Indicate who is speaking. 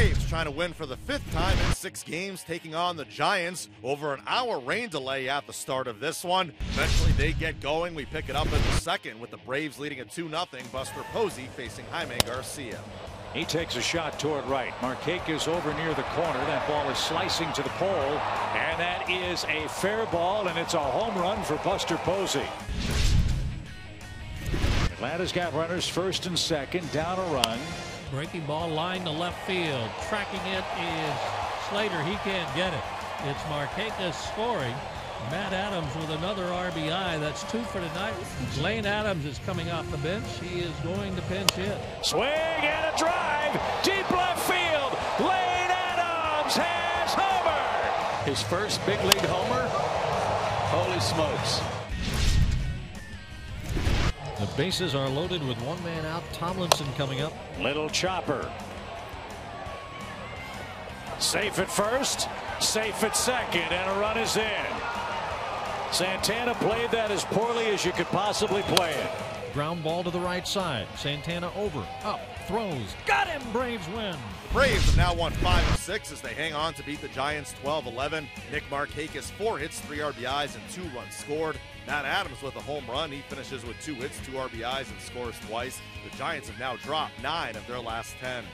Speaker 1: Braves trying to win for the fifth time in six games, taking on the Giants. Over an hour rain delay at the start of this one. Eventually they get going. We pick it up in the second with the Braves leading at 2 0. Buster Posey facing Jaime Garcia.
Speaker 2: He takes a shot toward right. Markakis is over near the corner. That ball is slicing to the pole. And that is a fair ball, and it's a home run for Buster Posey. Atlanta's got runners first and second, down a run.
Speaker 3: Breaking ball line to left field. Tracking it is Slater. He can't get it. It's Markakis scoring. Matt Adams with another RBI. That's two for tonight. Lane Adams is coming off the bench. He is going to pinch hit.
Speaker 2: Swing and a drive. Deep left field. Lane Adams has homer.
Speaker 4: His first big league homer. Holy smokes.
Speaker 3: The bases are loaded with one man out. Tomlinson coming up.
Speaker 2: Little chopper. Safe at first, safe at second, and a run is in. Santana played that as poorly as you could possibly play it.
Speaker 3: Ground ball to the right side. Santana over, up, throws. Got him. Braves win.
Speaker 1: The Braves have now won 5 of 6 as they hang on to beat the Giants 12 11. Nick Markakis, four hits, three RBIs, and two runs scored. Matt Adams with a home run. He finishes with two hits, two RBIs, and scores twice. The Giants have now dropped nine of their last 10.